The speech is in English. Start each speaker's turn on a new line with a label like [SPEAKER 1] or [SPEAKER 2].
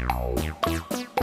[SPEAKER 1] Wow.